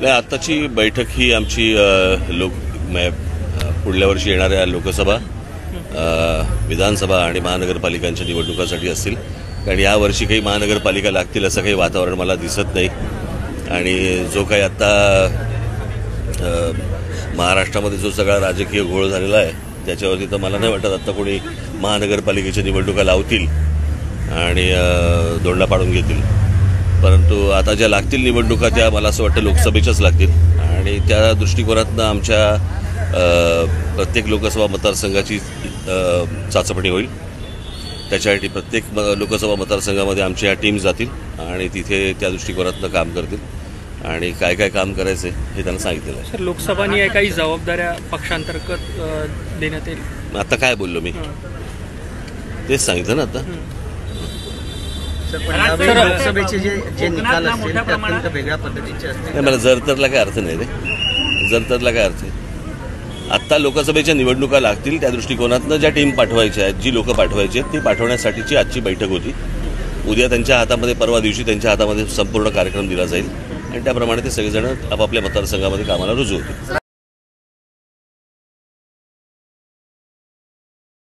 नाही आत्ताची बैठक ही आमची लोक पुढल्या वर्षी येणाऱ्या लोकसभा विधानसभा आणि महानगरपालिकांच्या निवडणुकासाठी असतील. कारण यावर्षी काही महानगरपालिका लागतील असं काही वातावरण मला दिसत नाही. आणि जो काही आत्ता महाराष्ट्रामध्ये जो सगळा राजकीय घोळ झालेला आहे त्याच्यावरती तर मला नाही वाटत आत्ता कोणी महानगरपालिकेच्या निवडणुका लावतील आणि दोंडा पाडून घेतील. परंतु आता ज्या लागतील निवडणुका त्या मला असं वाटतं लोकसभेच्याच लागतील. आणि त्या दृष्टिकोनातनं आमच्या प्रत्येक लोकसभा मतदारसंघाची चाचपणी होईल. त्याच्यासाठी प्रत्येक म- लोकसभा मतदारसंघामध्ये आमच्या ह्या टीम जातील आणि तिथे त्या दृष्टिकोनातनं काम करतील. आणि काय काय काम करायचं हे त्यांना सांगितलेलं आहे. सर लोकसभानी काही जबाबदाऱ्या पक्षांतर्गत देण्यात येईल? आता काय बोललो मी? तेच सांगितलं ना आता. लोकसभेचे जे जे निकाल असतील ते अत्यंत वेगळ्या पद्धतीचे असतील. नाही मला जर तरला काय अर्थ नाही रे. जर तरला काय अर्थ आहे. आत्ता लोकसभेच्या निवडणुका लागतील त्या दृष्टिकोनातनं ज्या टीम पाठवायच्या आहेत जी लोकं पाठवायची आहेत ती पाठवण्यासाठीची आजची बैठक होती. उद्या त्यांच्या हातामध्ये परवा दिवशी त्यांच्या हातामध्ये संपूर्ण कार्यक्रम दिला जाईल. आणि त्याप्रमाणे ते सगळेजण आपापल्या मतदारसंघामध्ये कामाला रुजू होतील.